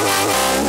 Música